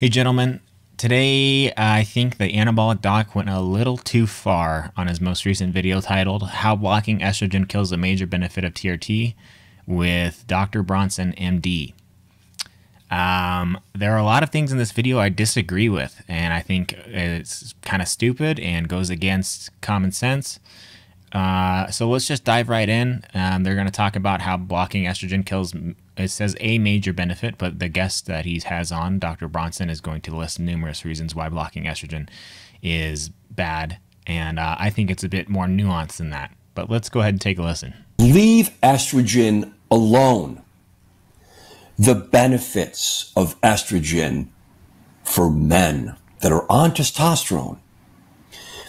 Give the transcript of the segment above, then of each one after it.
Hey, gentlemen. Today, I think the anabolic doc went a little too far on his most recent video titled How Blocking Estrogen Kills a Major Benefit of TRT with Dr. Bronson, MD. Um, there are a lot of things in this video I disagree with, and I think it's kind of stupid and goes against common sense. Uh, so let's just dive right in. Um, they're going to talk about how blocking estrogen kills. It says a major benefit, but the guest that he has on, Dr. Bronson, is going to list numerous reasons why blocking estrogen is bad. And uh, I think it's a bit more nuanced than that. But let's go ahead and take a listen. Leave estrogen alone. The benefits of estrogen for men that are on testosterone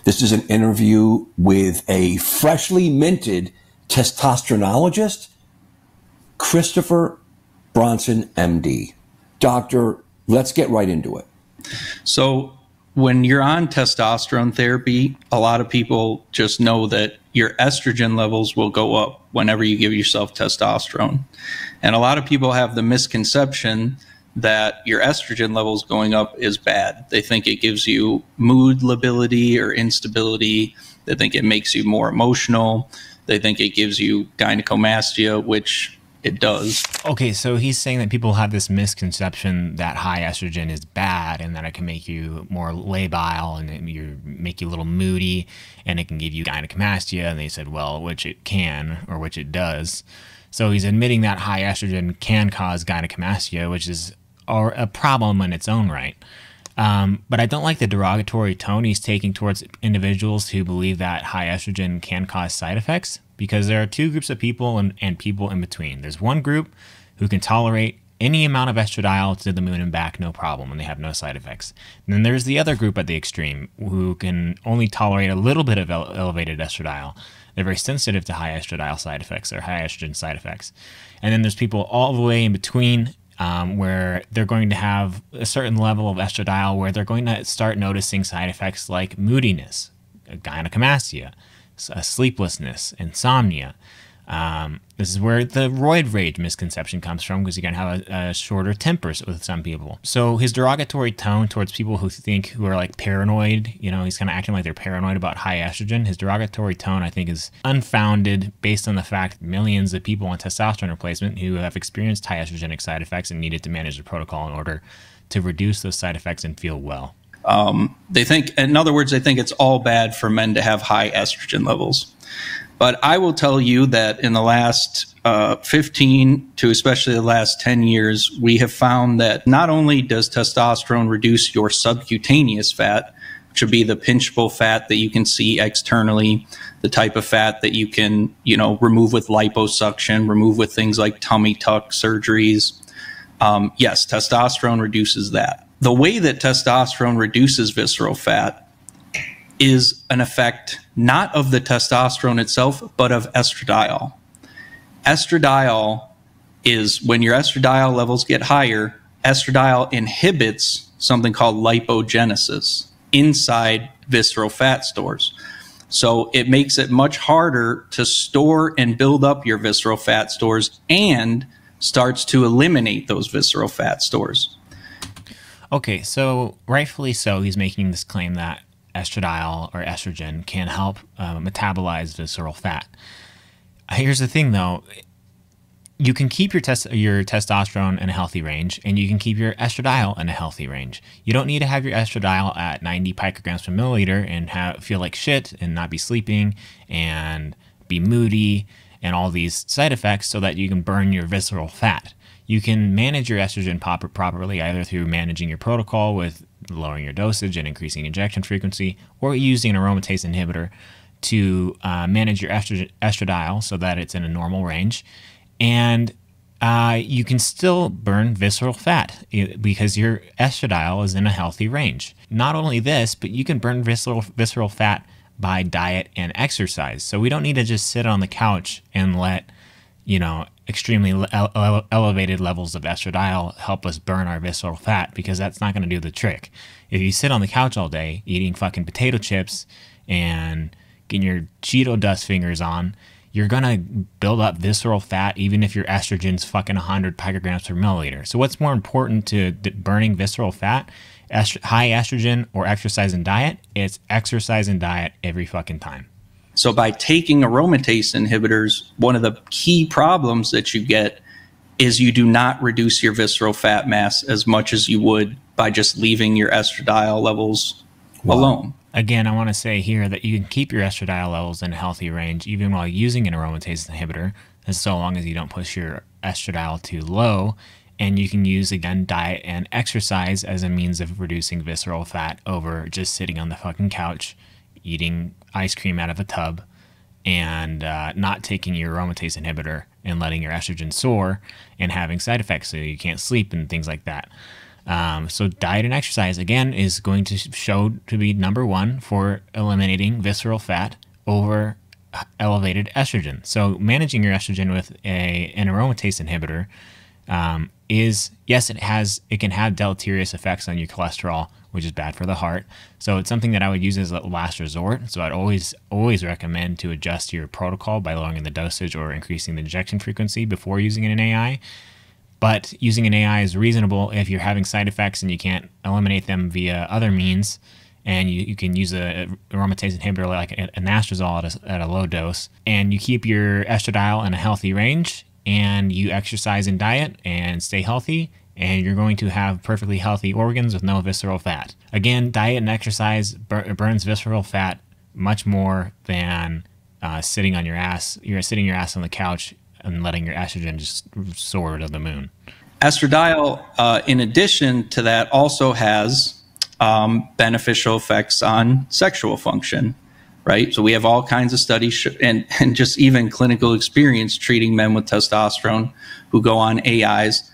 this is an interview with a freshly minted testosteronologist, Christopher Bronson, MD. Doctor, let's get right into it. So, when you're on testosterone therapy, a lot of people just know that your estrogen levels will go up whenever you give yourself testosterone. And a lot of people have the misconception that your estrogen levels going up is bad. They think it gives you mood lability or instability. They think it makes you more emotional. They think it gives you gynecomastia, which it does. Okay, so he's saying that people have this misconception that high estrogen is bad and that it can make you more labile and you make you a little moody and it can give you gynecomastia. And they said, well, which it can or which it does. So he's admitting that high estrogen can cause gynecomastia, which is or a problem in its own right. Um, but I don't like the derogatory tone he's taking towards individuals who believe that high estrogen can cause side effects because there are two groups of people and, and people in between. There's one group who can tolerate any amount of estradiol to the moon and back, no problem, and they have no side effects. And then there's the other group at the extreme who can only tolerate a little bit of ele- elevated estradiol. They're very sensitive to high estradiol side effects or high estrogen side effects. And then there's people all the way in between um, where they're going to have a certain level of estradiol where they're going to start noticing side effects like moodiness, gynecomastia, sleeplessness, insomnia. Um, this is where the roid rage misconception comes from because you can have a, a, shorter temper with some people. So his derogatory tone towards people who think who are like paranoid, you know, he's kind of acting like they're paranoid about high estrogen. His derogatory tone, I think, is unfounded based on the fact millions of people on testosterone replacement who have experienced high estrogenic side effects and needed to manage the protocol in order to reduce those side effects and feel well. Um, they think, in other words, they think it's all bad for men to have high estrogen levels. But I will tell you that in the last uh, 15 to especially the last 10 years, we have found that not only does testosterone reduce your subcutaneous fat, which would be the pinchable fat that you can see externally, the type of fat that you can, you know, remove with liposuction, remove with things like tummy tuck surgeries. Um, yes, testosterone reduces that. The way that testosterone reduces visceral fat is an effect not of the testosterone itself, but of estradiol. Estradiol is when your estradiol levels get higher, estradiol inhibits something called lipogenesis inside visceral fat stores. So it makes it much harder to store and build up your visceral fat stores and starts to eliminate those visceral fat stores. Okay, so rightfully so, he's making this claim that estradiol or estrogen can help uh, metabolize visceral fat. Here's the thing though, you can keep your test your testosterone in a healthy range and you can keep your estradiol in a healthy range. You don't need to have your estradiol at 90 picograms per milliliter and have, feel like shit and not be sleeping and be moody and all these side effects so that you can burn your visceral fat. You can manage your estrogen properly either through managing your protocol with lowering your dosage and increasing injection frequency, or using an aromatase inhibitor to uh, manage your estradiol so that it's in a normal range. And uh, you can still burn visceral fat because your estradiol is in a healthy range. Not only this, but you can burn visceral, visceral fat by diet and exercise. So we don't need to just sit on the couch and let, you know, extremely ele- elevated levels of estradiol help us burn our visceral fat because that's not going to do the trick. If you sit on the couch all day eating fucking potato chips and getting your Cheeto dust fingers on, you're going to build up visceral fat even if your estrogen's fucking 100 picograms per milliliter. So, what's more important to burning visceral fat? Est- high estrogen or exercise and diet? It's exercise and diet every fucking time. So, by taking aromatase inhibitors, one of the key problems that you get is you do not reduce your visceral fat mass as much as you would by just leaving your estradiol levels wow. alone. Again, I want to say here that you can keep your estradiol levels in a healthy range even while using an aromatase inhibitor, as so long as you don't push your estradiol too low. And you can use again diet and exercise as a means of reducing visceral fat over just sitting on the fucking couch, eating ice cream out of a tub, and uh, not taking your aromatase inhibitor and letting your estrogen soar and having side effects so you can't sleep and things like that. Um, so diet and exercise again is going to show to be number one for eliminating visceral fat over elevated estrogen. So managing your estrogen with a an aromatase inhibitor um, is yes, it has it can have deleterious effects on your cholesterol, which is bad for the heart. So it's something that I would use as a last resort. So I'd always always recommend to adjust your protocol by lowering the dosage or increasing the injection frequency before using an AI. But using an AI is reasonable if you're having side effects and you can't eliminate them via other means. And you, you can use a, aromatase inhibitor like anastrozole at a, at a low dose, and you keep your estradiol in a healthy range, and you exercise and diet and stay healthy, and you're going to have perfectly healthy organs with no visceral fat. Again, diet and exercise bur- burns visceral fat much more than uh, sitting on your ass. You're sitting your ass on the couch and letting your estrogen just soar to the moon. Estradiol, uh, in addition to that, also has um, beneficial effects on sexual function, right? So we have all kinds of studies and, and just even clinical experience treating men with testosterone who go on AIs.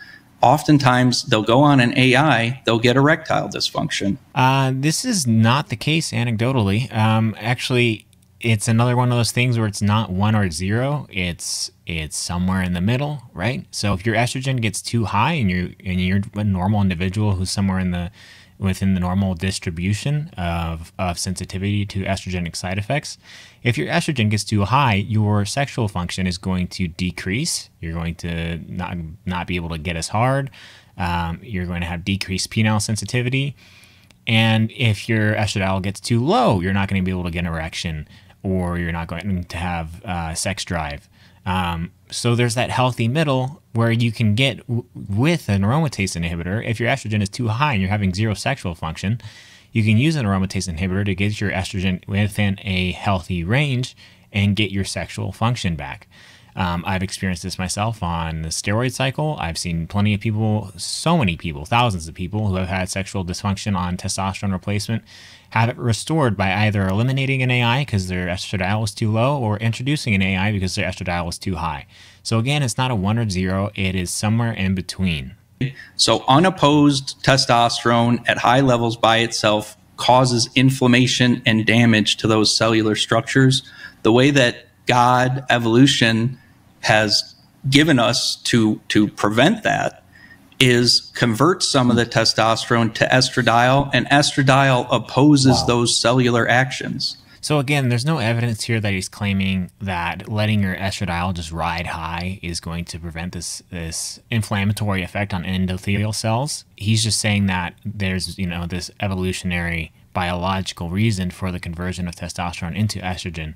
Oftentimes, they'll go on an AI, they'll get erectile dysfunction. Uh, this is not the case anecdotally. Um, actually, it's another one of those things where it's not one or zero. It's it's somewhere in the middle, right? So if your estrogen gets too high and you're and you're a normal individual who's somewhere in the within the normal distribution of, of sensitivity to estrogenic side effects, if your estrogen gets too high, your sexual function is going to decrease. You're going to not not be able to get as hard. Um, you're going to have decreased penile sensitivity. And if your estradiol gets too low, you're not going to be able to get an erection or you're not going to have uh, sex drive. Um, so there's that healthy middle where you can get with an aromatase inhibitor. If your estrogen is too high and you're having zero sexual function, you can use an aromatase inhibitor to get your estrogen within a healthy range and get your sexual function back. Um, I've experienced this myself on the steroid cycle. I've seen plenty of people, so many people, thousands of people who have had sexual dysfunction on testosterone replacement have it restored by either eliminating an AI because their estradiol was too low or introducing an AI because their estradiol was too high. So again, it's not a one or zero, it is somewhere in between. So unopposed testosterone at high levels by itself causes inflammation and damage to those cellular structures. The way that God, evolution, has given us to to prevent that is convert some of the testosterone to estradiol and estradiol opposes wow. those cellular actions. So again there's no evidence here that he's claiming that letting your estradiol just ride high is going to prevent this this inflammatory effect on endothelial cells. He's just saying that there's you know this evolutionary biological reason for the conversion of testosterone into estrogen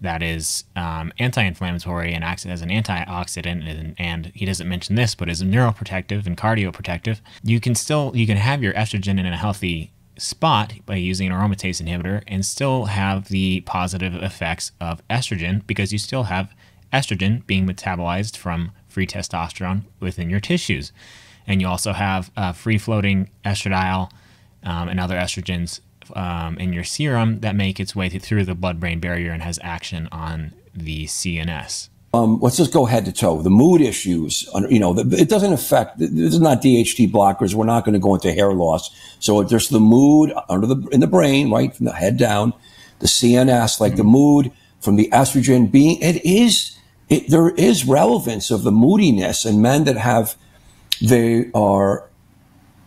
that is um, anti-inflammatory and acts as an antioxidant and, and, he doesn't mention this but is neuroprotective and cardioprotective. You can still you can have your estrogen in a healthy spot by using an aromatase inhibitor and still have the positive effects of estrogen because you still have estrogen being metabolized from free testosterone within your tissues. And you also have uh, free floating estradiol um, and other estrogens um, in your serum that make its way through the blood-brain barrier and has action on the CNS. Um, let's just go head to toe. The mood issues, you know, it doesn't affect. This is not DHT blockers. We're not going to go into hair loss. So there's the mood under the in the brain, right, from the head down, the CNS, like mm-hmm. the mood from the estrogen being. It is. It, there is relevance of the moodiness and men that have. They are.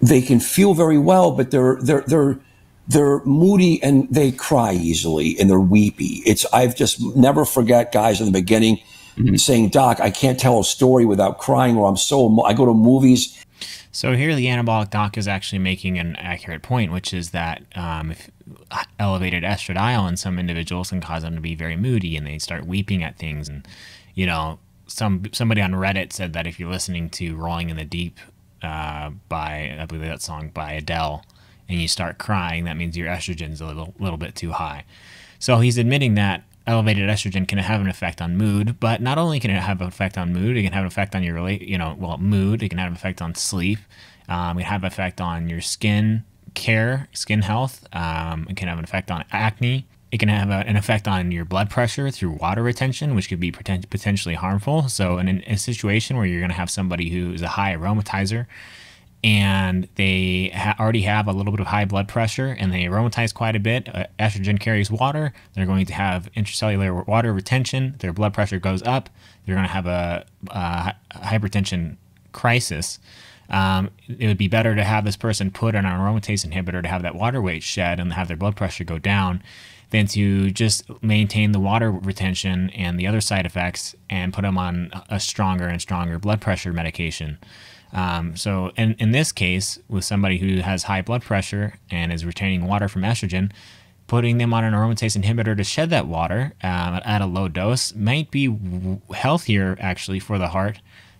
They can feel very well, but they're they're they're they're moody and they cry easily and they're weepy. It's I've just never forget guys in the beginning mm-hmm. saying, "Doc, I can't tell a story without crying," or "I'm so." I go to movies. So here, the anabolic doc is actually making an accurate point, which is that um, if elevated estradiol in some individuals can cause them to be very moody and they start weeping at things, and you know, some somebody on Reddit said that if you're listening to "Rolling in the Deep" uh, by I believe that song by Adele, and you start crying, that means your estrogen's a little little bit too high. So he's admitting that elevated estrogen can have an effect on mood, but not only can it have an effect on mood, it can have an effect on your relate, you know, well, mood. It can have an effect on sleep. Um, it can have an effect on your skin care, skin health. Um, it can have an effect on acne. It can have a, an effect on your blood pressure through water retention, which could be poten- potentially harmful. So, in a situation where you're going to have somebody who is a high aromatizer and they ha- already have a little bit of high blood pressure and they aromatize quite a bit. Uh, estrogen carries water. They're going to have intracellular water retention. Their blood pressure goes up. They're going to have a, a hypertension crisis. Um, it would be better to have this person put on an aromatase inhibitor to have that water weight shed and have their blood pressure go down than to just maintain the water retention and the other side effects and put them on a stronger and stronger blood pressure medication. Um, so in, in this case, with somebody who has high blood pressure and is retaining water from estrogen, putting them on an aromatase inhibitor to shed that water um, at a low dose might be healthier actually for the heart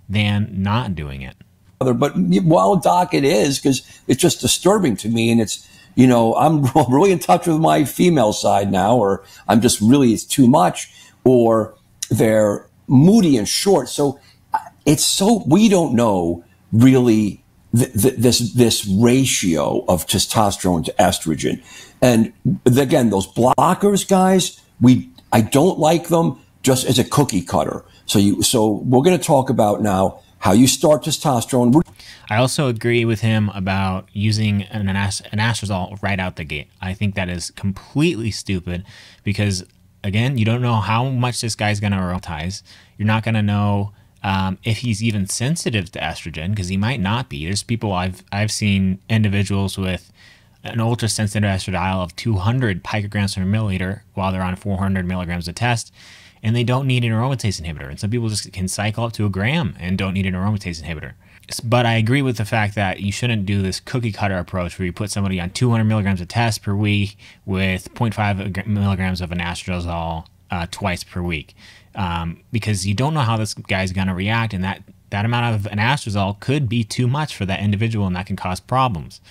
than not doing it. But while doc, it is because it's just disturbing to me, and it's you know I'm really in touch with my female side now, or I'm just really it's too much, or they're moody and short. So uh, it's so we don't know really th- th- this this ratio of testosterone to estrogen. And again, those blockers, guys, we I don't like them just as a cookie cutter. So you so we're going to talk about now how you start testosterone. I also agree with him about using an, anastrozole right out the gate. I think that is completely stupid because again, you don't know how much this guy's going to aromatize. You're not going to know um, if he's even sensitive to estrogen, because he might not be. There's people I've I've seen individuals with an ultra sensitive estradiol of 200 picograms per milliliter while they're on 400 milligrams of test, and they don't need an aromatase inhibitor. And some people just can cycle up to a gram and don't need an aromatase inhibitor. But I agree with the fact that you shouldn't do this cookie cutter approach where you put somebody on 200 milligrams of test per week with 0.5 milligrams of an anastrozole uh, twice per week um, because you don't know how this guy's going to react, and that that amount of anastrozole could be too much for that individual, and that can cause problems.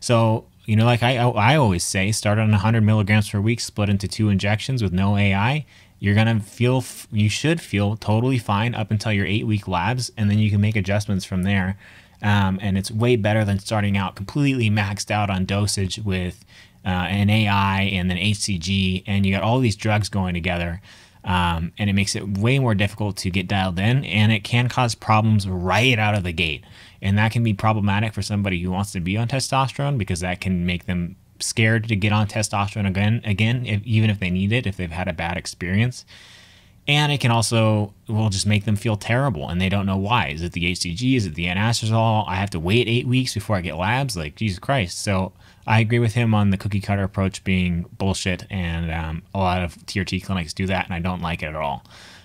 So you know, like I I always say, start on 100 milligrams per week, split into two injections with no AI. You're gonna feel you should feel totally fine up until your eight week labs, and then you can make adjustments from there. Um, and it's way better than starting out completely maxed out on dosage with uh, an AI and then HCG, and you got all these drugs going together. Um, and it makes it way more difficult to get dialed in, and it can cause problems right out of the gate. And that can be problematic for somebody who wants to be on testosterone because that can make them scared to get on testosterone again, again, if, even if they need it, if they've had a bad experience. And it can also will just make them feel terrible, and they don't know why. Is it the HCG? Is it the anastrozole? I have to wait eight weeks before I get labs. Like Jesus Christ! So I agree with him on the cookie cutter approach being bullshit, and um, a lot of TRT clinics do that, and I don't like it at all.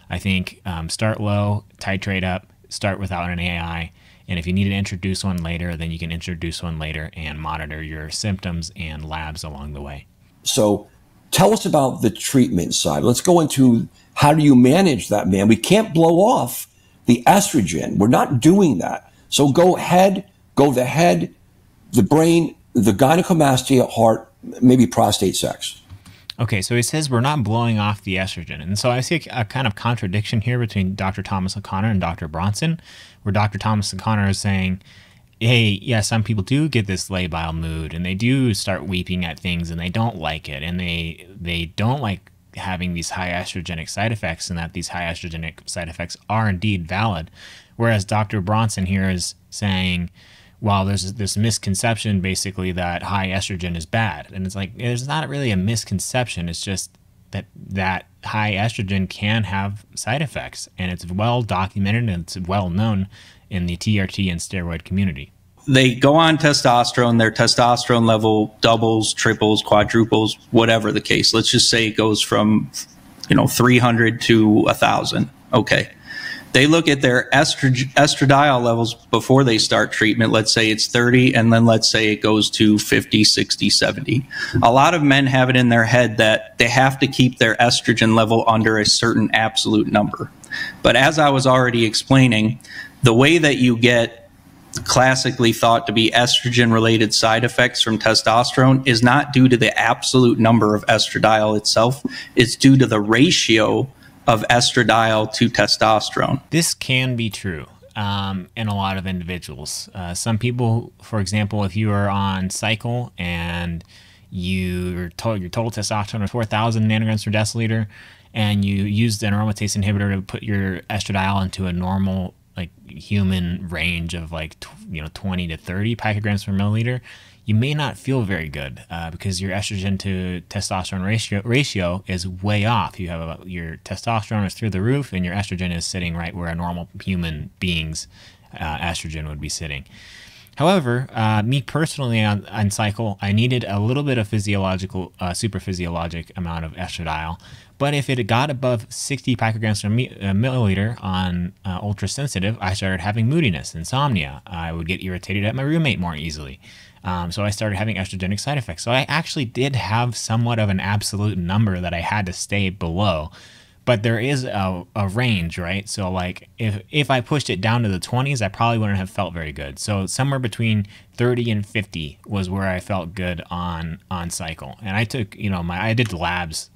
I think um, start low, titrate up, start without an AI, and if you need to introduce one later, then you can introduce one later and monitor your symptoms and labs along the way. So, tell us about the treatment side. Let's go into how do you manage that, man? We can't blow off the estrogen. We're not doing that. So, go head, go the head, the brain, the gynecomastia, heart, maybe prostate sex. Okay, so he says we're not blowing off the estrogen. And so I see a, a, kind of contradiction here between Dr. Thomas O'Connor and Dr. Bronson, where Dr. Thomas O'Connor is saying, hey, yeah, some people do get this labile mood and they do start weeping at things and they don't like it and they they don't like having these high estrogenic side effects and that these high estrogenic side effects are indeed valid. Whereas Dr. Bronson here is saying, well, there's this misconception basically that high estrogen is bad. And it's like, it's not really a misconception. It's just that that high estrogen can have side effects. And it's well documented and it's well known in the TRT and steroid community. they go on testosterone, their testosterone level doubles, triples, quadruples, whatever the case. Let's just say it goes from, you know, 300 to 1,000. Okay. They look at their estrog- estradiol levels before they start treatment. Let's say it's 30, and then let's say it goes to 50, 60, 70. A lot of men have it in their head that they have to keep their estrogen level under a certain absolute number. But as I was already explaining, the way that you get classically thought to be estrogen related side effects from testosterone is not due to the absolute number of estradiol itself, it's due to the ratio of estradiol to testosterone. This can be true um, in a lot of individuals. Uh, some people, for example, if you are on cycle and you your total testosterone is 4,000 nanograms per deciliter, and you use the aromatase inhibitor to put your estradiol into a normal like human range of like you know 20 to 30 picograms per milliliter you may not feel very good uh, because your estrogen to testosterone ratio ratio is way off you have a, your testosterone is through the roof and your estrogen is sitting right where a normal human being's uh, estrogen would be sitting However, uh, me personally on, on, cycle, I needed a little bit of physiological, uh, super physiologic amount of estradiol. But if it got above 60 picograms per uh, milliliter on uh, ultra sensitive, I started having moodiness, insomnia. I would get irritated at my roommate more easily. Um, so I started having estrogenic side effects. So I actually did have somewhat of an absolute number that I had to stay below but there is a, a range, right? So like if if I pushed it down to the 20s, I probably wouldn't have felt very good. So somewhere between 30 and 50 was where I felt good on on cycle. And I took, you know, my I did labs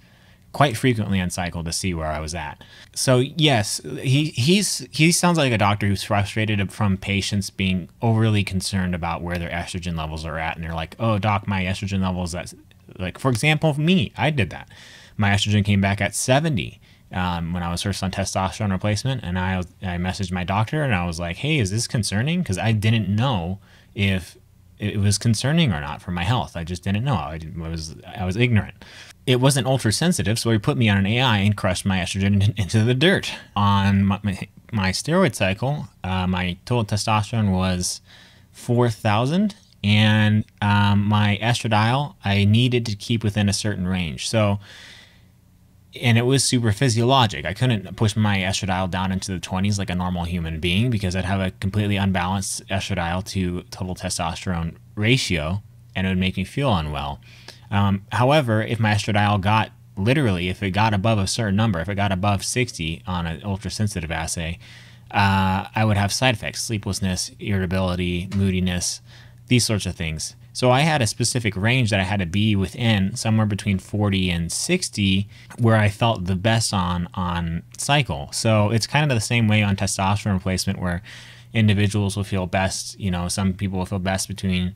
quite frequently on cycle to see where I was at. So yes, he he's he sounds like a doctor who's frustrated from patients being overly concerned about where their estrogen levels are at and they're like, "Oh, doc, my estrogen levels that's like for example, me, I did that. My estrogen came back at 70 um, when I was first on testosterone replacement, and I I messaged my doctor and I was like, "Hey, is this concerning?" Because I didn't know if it was concerning or not for my health. I just didn't know. I was I was ignorant. It wasn't ultra sensitive, so he put me on an AI and crushed my estrogen into the dirt. On my, my steroid cycle, uh, my total testosterone was four thousand, and um, my estradiol I needed to keep within a certain range. So and it was super physiologic. I couldn't push my estradiol down into the 20s like a normal human being because I'd have a completely unbalanced estradiol to total testosterone ratio and it would make me feel unwell. Um, however, if my estradiol got literally, if it got above a certain number, if it got above 60 on an ultra sensitive assay, uh, I would have side effects sleeplessness, irritability, moodiness, these sorts of things. So I had a specific range that I had to be within, somewhere between 40 and 60, where I felt the best on on cycle. So it's kind of the same way on testosterone replacement, where individuals will feel best. You know, some people will feel best between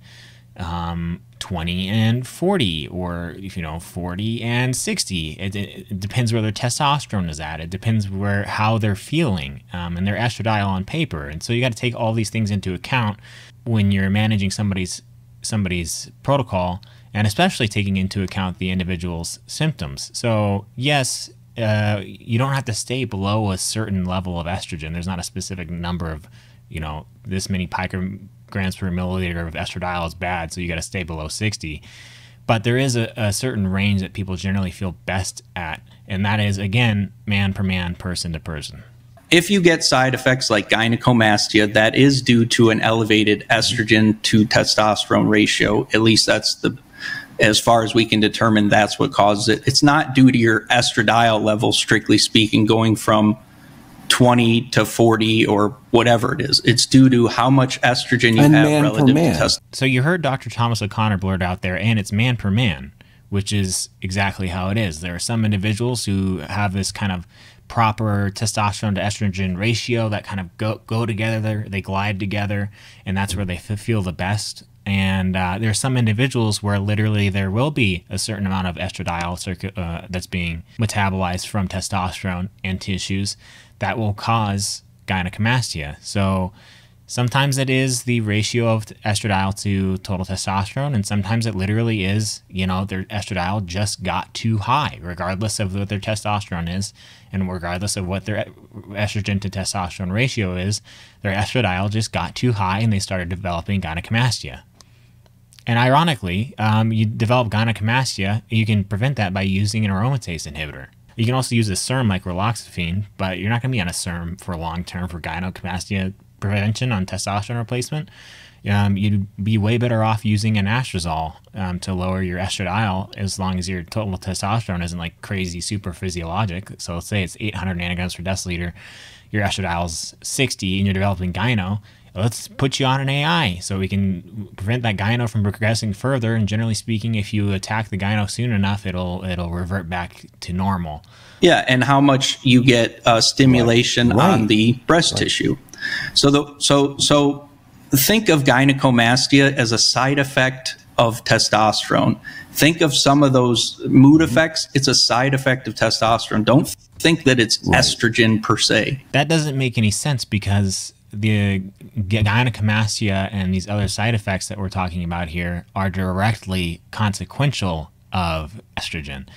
um, 20 and 40 or if you know 40 and 60 it, it, depends where their testosterone is at it depends where how they're feeling um, and their estradiol on paper and so you got to take all these things into account when you're managing somebody's somebody's protocol and especially taking into account the individual's symptoms. So, yes, uh, you don't have to stay below a certain level of estrogen. There's not a specific number of, you know, this many picograms per milliliter of estradiol is bad, so you got to stay below 60. But there is a, a certain range that people generally feel best at, and that is, again, man per man, person to person if you get side effects like gynecomastia, that is due to an elevated estrogen to testosterone ratio. At least that's the, as far as we can determine, that's what causes it. It's not due to your estradiol level, strictly speaking, going from 20 to 40 or whatever it is. It's due to how much estrogen you and have man relative per man. to testosterone. So you heard Dr. Thomas O'Connor blurt out there, and it's man per man, which is exactly how it is. There are some individuals who have this kind of proper testosterone to estrogen ratio that kind of go, go together, they glide together, and that's where they feel the best. And uh, there are some individuals where literally there will be a certain amount of estradiol circuit, uh, that's being metabolized from testosterone and tissues that will cause gynecomastia. So Sometimes it is the ratio of estradiol to total testosterone, and sometimes it literally is, you know, their estradiol just got too high, regardless of what their testosterone is, and regardless of what their estrogen to testosterone ratio is, their estradiol just got too high and they started developing gynecomastia. And ironically, um, you develop gynecomastia, you can prevent that by using an aromatase inhibitor. You can also use a SERM like raloxifene, but you're not going to be on a SERM for long term for gynecomastia prevention on testosterone replacement. Um, you'd be way better off using an anastrozole um, to lower your estradiol as long as your total testosterone isn't like crazy super physiologic. So let's say it's 800 nanograms per deciliter, your estradiol is 60, and you're developing gyno let's put you on an AI so we can prevent that gyno from progressing further. And generally speaking, if you attack the gyno soon enough, it'll it'll revert back to normal. Yeah, and how much you get uh, stimulation right. Right. on the breast right. tissue. So the so so think of gynecomastia as a side effect of testosterone. Think of some of those mood effects. It's a side effect of testosterone. Don't think that it's estrogen per se. That doesn't make any sense because the gynecomastia and these other side effects that we're talking about here are directly consequential of estrogen.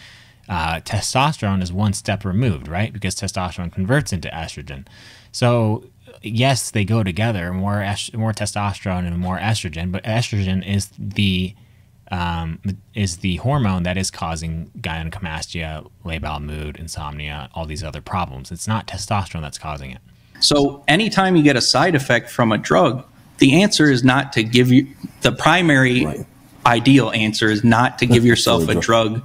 Uh, testosterone is one step removed, right? Because testosterone converts into estrogen. So yes, they go together. More more testosterone and more estrogen, but estrogen is the um, is the hormone that is causing gynecomastia, labile mood, insomnia, all these other problems. It's not testosterone that's causing it. So anytime you get a side effect from a drug, the answer is not to give you the primary right. ideal answer is not to give yourself a drug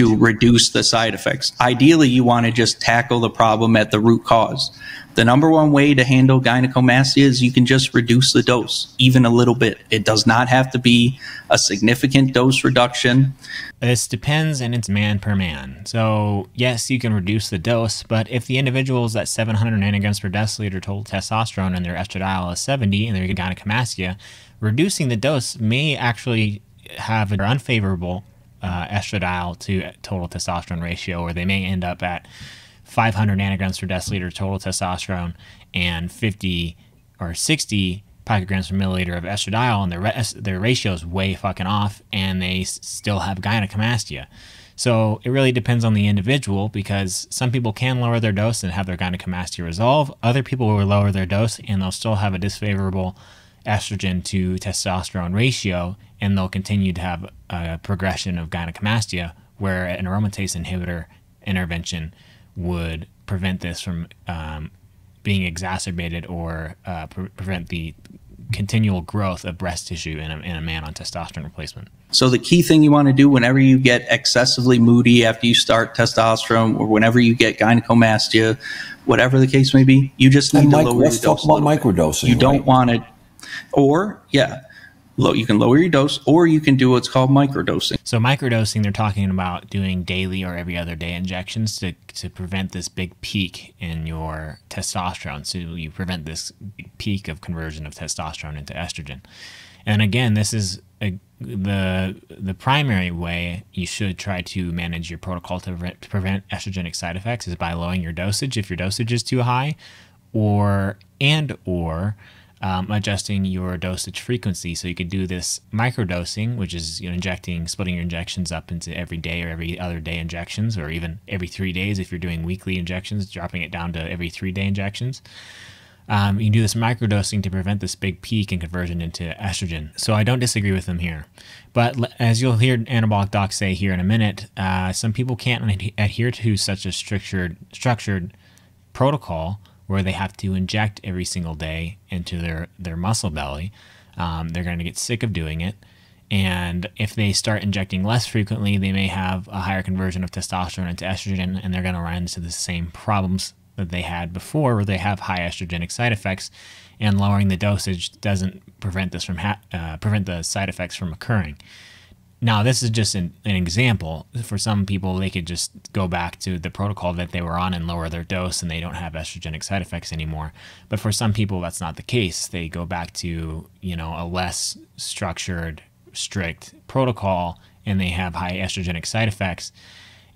to reduce the side effects. Ideally, you want to just tackle the problem at the root cause. The number one way to handle gynecomastia is you can just reduce the dose, even a little bit. It does not have to be a significant dose reduction. This depends and it's man per man. So, yes, you can reduce the dose, but if the individual is at 700 nanograms per deciliter total testosterone and their estradiol is 70 and their gynecomastia, reducing the dose may actually have an unfavorable uh, estradiol to total testosterone ratio, or they may end up at 500 nanograms per deciliter total testosterone and 50 or 60 picograms per milliliter of estradiol, and their re- their ratio is way fucking off, and they s- still have gynecomastia. So it really depends on the individual because some people can lower their dose and have their gynecomastia resolve. Other people will lower their dose and they'll still have a disfavorable estrogen to testosterone ratio, and they'll continue to have a progression of gynecomastia, where an aromatase inhibitor intervention would prevent this from um, being exacerbated or uh, pre- prevent the continual growth of breast tissue in a, in a man on testosterone replacement. So the key thing you want to do whenever you get excessively moody after you start testosterone or whenever you get gynecomastia, whatever the case may be, you just need and to lower your dose. Let's talk about microdosing. You don't want it, or yeah, you can lower your dose or you can do what's called microdosing. So microdosing, they're talking about doing daily or every other day injections to, to prevent this big peak in your testosterone. So you prevent this peak of conversion of testosterone into estrogen. And again, this is a, the the primary way you should try to manage your protocol to, re- to prevent estrogenic side effects is by lowering your dosage if your dosage is too high, or and or um, adjusting your dosage frequency. So you could do this microdosing, which is you know, injecting, splitting your injections up into every day or every other day injections, or even every three days if you're doing weekly injections, dropping it down to every three day injections. Um, you can do this microdosing to prevent this big peak in conversion into estrogen. So I don't disagree with them here. But as you'll hear anabolic docs say here in a minute, uh, some people can't adhere to such a structured structured protocol where they have to inject every single day into their, their muscle belly. Um, they're going to get sick of doing it. And if they start injecting less frequently, they may have a higher conversion of testosterone into estrogen, and they're going to run into the same problems that they had before, where they have high estrogenic side effects. And lowering the dosage doesn't prevent this from uh, prevent the side effects from occurring. Now, this is just an, an, example. For some people, they could just go back to the protocol that they were on and lower their dose, and they don't have estrogenic side effects anymore. But for some people, that's not the case. They go back to you know a less structured, strict protocol, and they have high estrogenic side effects.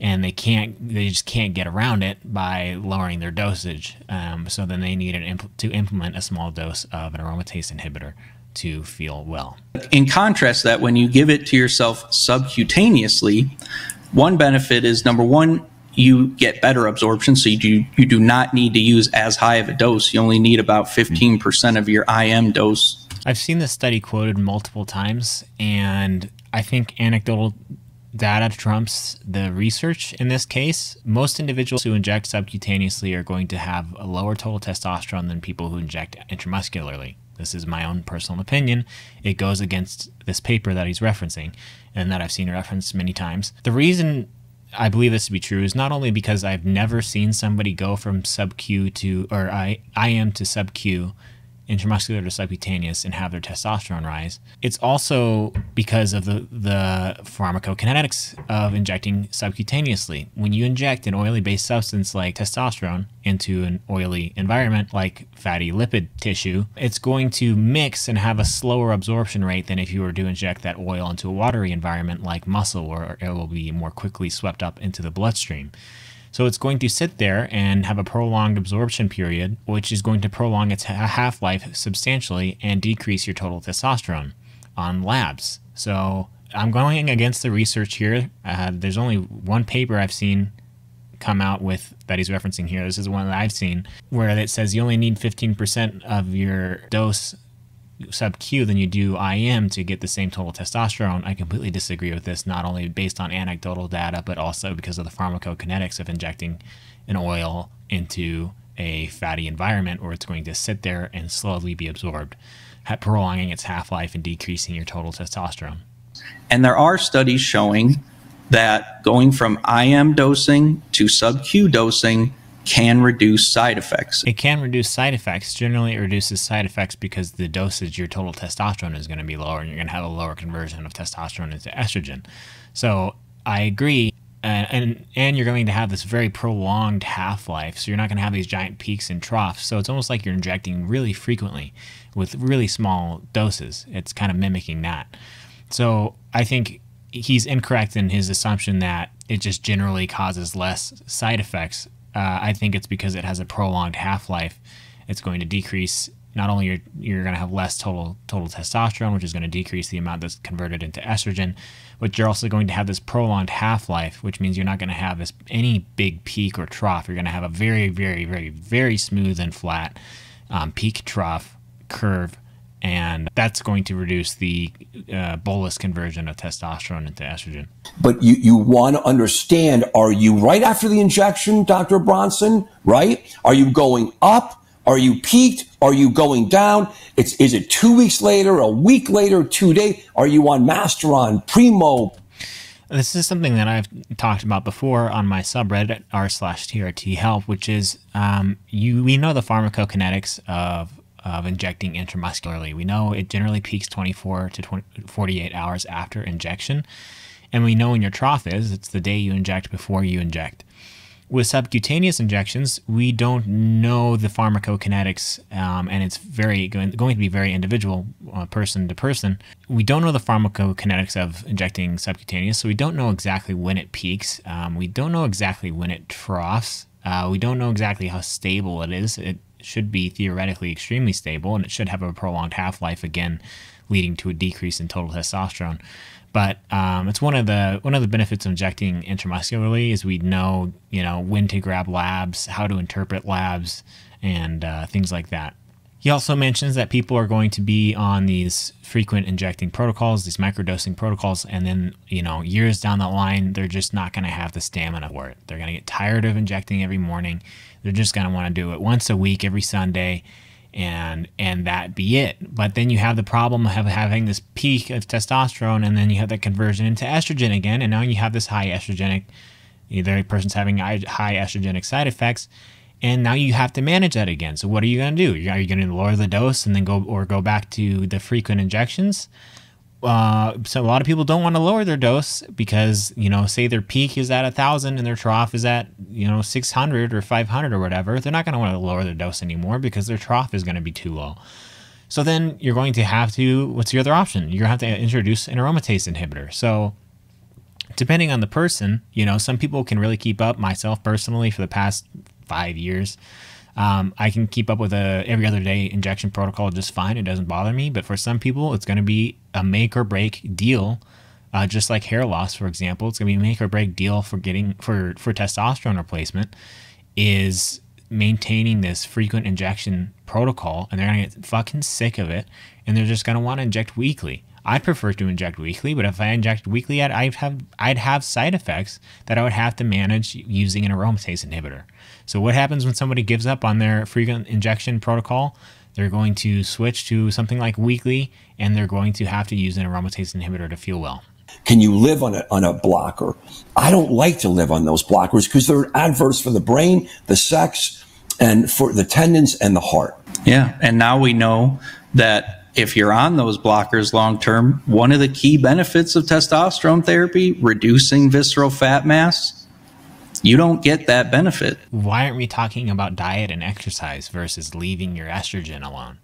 and they can't they just can't get around it by lowering their dosage. Um, so then they need impl- to implement a small dose of an aromatase inhibitor to feel well. In contrast, that when you give it to yourself subcutaneously, one benefit is number one, you get better absorption, so you do, you do not need to use as high of a dose. You only need about 15% of your IM dose. I've seen this study quoted multiple times, and I think anecdotal data trumps the research in this case. Most individuals who inject subcutaneously are going to have a lower total testosterone than people who inject intramuscularly. This is my own personal opinion. It goes against this paper that he's referencing and that I've seen referenced many times. The reason I believe this to be true is not only because I've never seen somebody go from sub Q to, or I, I am to sub Q intramuscular to subcutaneous and have their testosterone rise. It's also because of the, the pharmacokinetics of injecting subcutaneously. When you inject an oily based substance like testosterone into an oily environment like fatty lipid tissue, it's going to mix and have a slower absorption rate than if you were to inject that oil into a watery environment like muscle, where it will be more quickly swept up into the bloodstream. So it's going to sit there and have a prolonged absorption period, which is going to prolong its half life substantially and decrease your total testosterone on labs. So I'm going against the research here. Uh, there's only one paper I've seen come out with that he's referencing here. This is one that I've seen where it says you only need 15% of your dose sub Q than you do IM to get the same total testosterone. I completely disagree with this, not only based on anecdotal data, but also because of the pharmacokinetics of injecting an oil into a fatty environment where it's going to sit there and slowly be absorbed, prolonging its half life and decreasing your total testosterone. And there are studies showing that going from IM dosing to sub Q dosing can reduce side effects. It can reduce side effects. Generally, it reduces side effects because the dosage, your total testosterone is going to be lower, and you're going to have a lower conversion of testosterone into estrogen. So I agree. And, and, and you're going to have this very prolonged half life, so you're not going to have these giant peaks and troughs. So it's almost like you're injecting really frequently with really small doses. It's kind of mimicking that. So I think he's incorrect in his assumption that it just generally causes less side effects uh, I think it's because it has a prolonged half life. It's going to decrease. Not only you're you're going to have less total total testosterone, which is going to decrease the amount that's converted into estrogen, but you're also going to have this prolonged half life, which means you're not going to have this any big peak or trough. You're going to have a very very very very smooth and flat um, peak trough curve and that's going to reduce the uh, bolus conversion of testosterone into estrogen. But you, you want to understand are you right after the injection, Dr. Bronson, right? Are you going up? Are you peaked? Are you going down? It's, is it two weeks later, a week later, two days? Are you on Masteron, Primo? This is something that I've talked about before on my subreddit r slash TRT help, which is um, you we know the pharmacokinetics of of injecting intramuscularly. We know it generally peaks 24 to 20, 48 hours after injection. And we know when your trough is, it's the day you inject before you inject. With subcutaneous injections, we don't know the pharmacokinetics, um, and it's very going, going, to be very individual, uh, person to person. We don't know the pharmacokinetics of injecting subcutaneous, so we don't know exactly when it peaks. Um, we don't know exactly when it troughs. Uh, we don't know exactly how stable it is. It should be theoretically extremely stable and it should have a prolonged half life again, leading to a decrease in total testosterone. But um, it's one of the one of the benefits of injecting intramuscularly is we know you know when to grab labs, how to interpret labs, and uh, things like that. He also mentions that people are going to be on these frequent injecting protocols, these microdosing protocols, and then, you know, years down the line, they're just not going to have the stamina for it. They're going to get tired of injecting every morning. They're just going to want to do it once a week, every Sunday, and and that be it. But then you have the problem of having this peak of testosterone, and then you have that conversion into estrogen again, and now you have this high estrogenic. Either person's having high estrogenic side effects, and now you have to manage that again. So what are you going to do? Are you going to lower the dose and then go or go back to the frequent injections? Uh, so a lot of people don't want to lower their dose because you know, say their peak is at a thousand and their trough is at you know six hundred or five hundred or whatever. They're not going to want to lower their dose anymore because their trough is going to be too low. So then you're going to have to. What's your other option? You're going to have to introduce an aromatase inhibitor. So depending on the person, you know, some people can really keep up. Myself personally, for the past five years, um, I can keep up with a every other day injection protocol just fine. It doesn't bother me. But for some people, it's going to be a make or break deal. Uh, just like hair loss, for example, it's going to be a make or break deal for getting for for testosterone replacement. Is maintaining this frequent injection protocol, and they're going to get fucking sick of it, and they're just going to want to inject weekly. I'd prefer to inject weekly, but if I inject weekly, I'd, I'd have I'd have side effects that I would have to manage using an aromatase inhibitor. So what happens when somebody gives up on their frequent injection protocol? They're going to switch to something like weekly, and they're going to have to use an aromatase inhibitor to feel well. Can you live on a, on a blocker? I don't like to live on those blockers because they're adverse for the brain, the sex, and for the tendons and the heart. Yeah. And now we know that if you're on those blockers long term, one of the key benefits of testosterone therapy, reducing visceral fat mass, you don't get that benefit. Why aren't we talking about diet and exercise versus leaving your estrogen alone?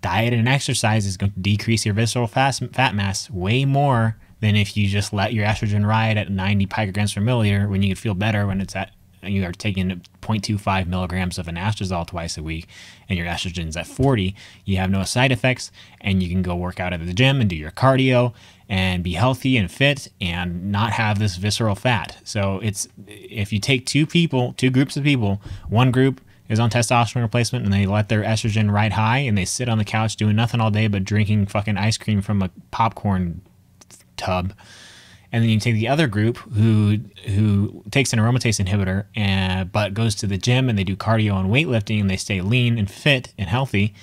Diet and exercise is going to decrease your visceral fat, mass way more than if you just let your estrogen ride at 90 picograms per milliliter when you feel better when it's at you are taking 0.25 milligrams of an anastrozole twice a week and your estrogen's at 40, you have no side effects and you can go work out at the gym and do your cardio and be healthy and fit and not have this visceral fat. So it's if you take two people, two groups of people, one group is on testosterone replacement and they let their estrogen ride high and they sit on the couch doing nothing all day but drinking fucking ice cream from a popcorn tub and then you take the other group who who takes an aromatase inhibitor and but goes to the gym and they do cardio and weightlifting and they stay lean and fit and healthy.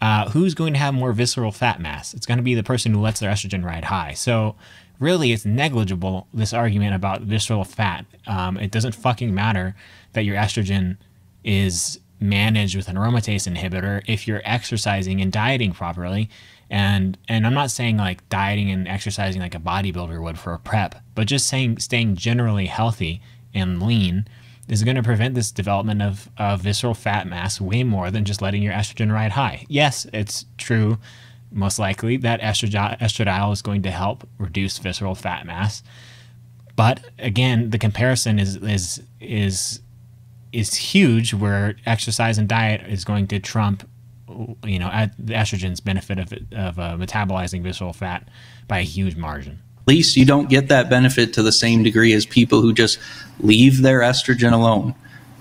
Uh, who's going to have more visceral fat mass? It's going to be the person who lets their estrogen ride high. So really, it's negligible this argument about visceral fat. Um, it doesn't fucking matter that your estrogen is managed with an aromatase inhibitor if you're exercising and dieting properly and and I'm not saying like dieting and exercising like a bodybuilder would for a prep, but just saying staying generally healthy and lean is going to prevent this development of, of visceral fat mass way more than just letting your estrogen ride high. Yes, it's true, most likely that estradiol, is going to help reduce visceral fat mass, but again, the comparison is is is is huge where exercise and diet is going to trump you know, the estrogen's benefit of, of uh, metabolizing visceral fat by a huge margin. At least you don't get that benefit to the same degree as people who just leave their estrogen alone.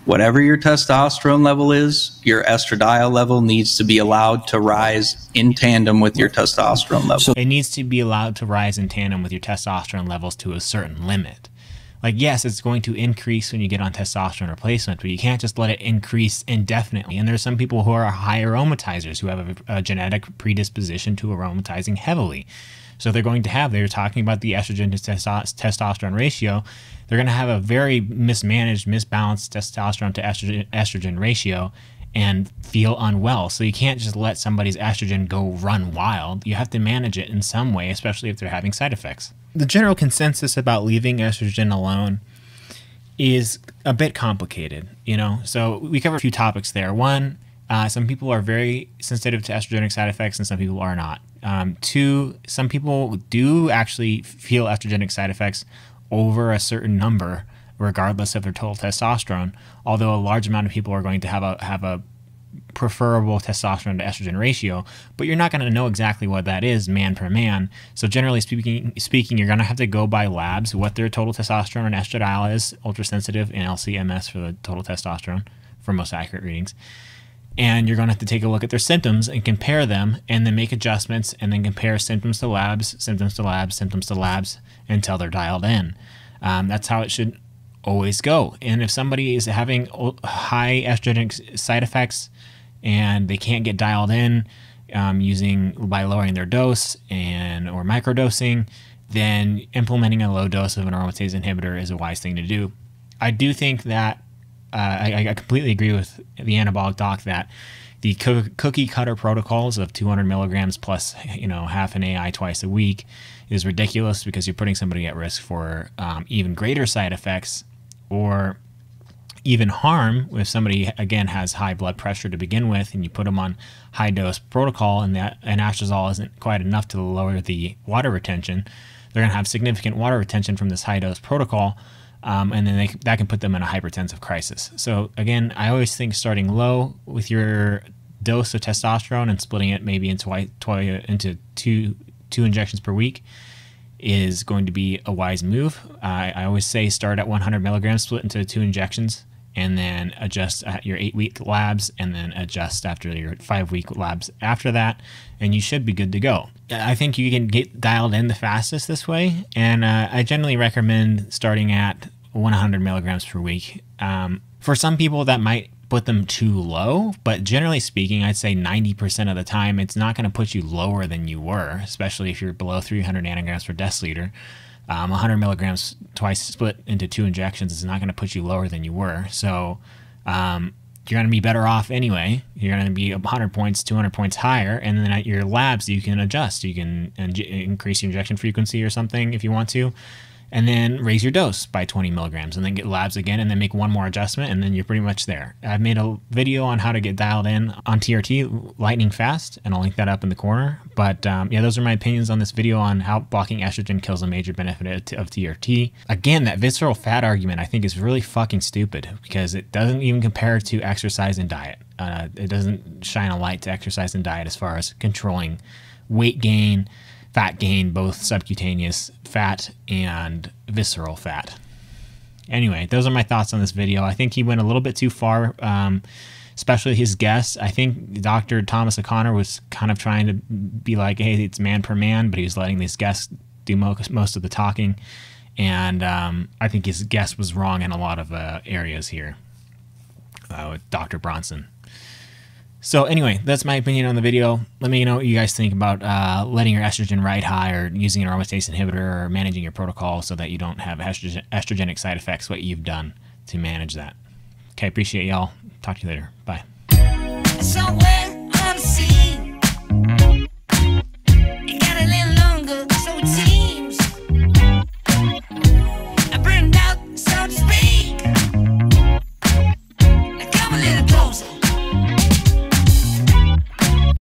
Whatever your testosterone level is, your estradiol level needs to be allowed to rise in tandem with your testosterone level. So it needs to be allowed to rise in tandem with your testosterone levels to a certain limit like yes it's going to increase when you get on testosterone replacement but you can't just let it increase indefinitely and there's some people who are high aromatizers who have a, a genetic predisposition to aromatizing heavily so they're going to have they're talking about the estrogen to testosterone ratio they're going to have a very mismanaged misbalanced testosterone to estrogen, estrogen ratio and feel unwell. So you can't just let somebody's estrogen go run wild. You have to manage it in some way, especially if they're having side effects. The general consensus about leaving estrogen alone is a bit complicated, you know. So we cover a few topics there. One, uh, some people are very sensitive to estrogenic side effects, and some people are not. Um, two, some people do actually feel estrogenic side effects over a certain number regardless of their total testosterone. Although a large amount of people are going to have a have a preferable testosterone to estrogen ratio, but you're not going to know exactly what that is man per man. So generally speaking, speaking, you're going to have to go by labs what their total testosterone and estradiol is, ultrasensitive, and LCMS for the total testosterone for most accurate readings. And you're going to have to take a look at their symptoms and compare them, and then make adjustments, and then compare symptoms to labs, symptoms to labs, symptoms to labs until they're dialed in. Um, that's how it should always go. And if somebody is having high estrogenic side effects and they can't get dialed in um, using by lowering their dose and or microdosing, then implementing a low dose of an aromatase inhibitor is a wise thing to do. I do think that uh, I, I, completely agree with the anabolic doc that the cookie cutter protocols of 200 milligrams plus you know half an AI twice a week is ridiculous because you're putting somebody at risk for um, even greater side effects or even harm if somebody again has high blood pressure to begin with and you put them on high dose protocol and that anastrozole isn't quite enough to lower the water retention they're going to have significant water retention from this high dose protocol. Um, and then they, that can put them in a hypertensive crisis. So again, I always think starting low with your dose of testosterone and splitting it maybe into into two two injections per week is going to be a wise move. I, I always say start at 100 milligrams, split into two injections, and then adjust at your eight week labs, and then adjust after your five week labs after that, and you should be good to go. I think you can get dialed in the fastest this way, and uh, I generally recommend starting at 100 milligrams per week. Um, for some people, that might put them too low, but generally speaking, I'd say 90% of the time, it's not going to put you lower than you were, especially if you're below 300 nanograms per deciliter. Um, 100 milligrams twice split into two injections is not going to put you lower than you were. So um, you're going to be better off anyway. You're going to be 100 points, 200 points higher, and then at your labs you can adjust. You can increase your injection frequency or something if you want to and then raise your dose by 20 milligrams and then get labs again and then make one more adjustment and then you're pretty much there. I've made a video on how to get dialed in on TRT lightning fast and I'll link that up in the corner. But um, yeah, those are my opinions on this video on how blocking estrogen kills a major benefit of TRT. Again, that visceral fat argument I think is really fucking stupid because it doesn't even compare to exercise and diet. Uh, it doesn't shine a light to exercise and diet as far as controlling weight gain fat gain, both subcutaneous fat and visceral fat. Anyway, those are my thoughts on this video. I think he went a little bit too far, um, especially his guests. I think Dr. Thomas O'Connor was kind of trying to be like, hey, it's man per man, but he was letting these guests do most, most of the talking. And um, I think his guest was wrong in a lot of uh, areas here uh, with Dr. Bronson. So anyway, that's my opinion on the video. Let me know what you guys think about uh, letting your estrogen ride high or using an aromatase inhibitor or managing your protocol so that you don't have estrogen- estrogenic side effects, what you've done to manage that. Okay, appreciate y'all. Talk to you later. Bye.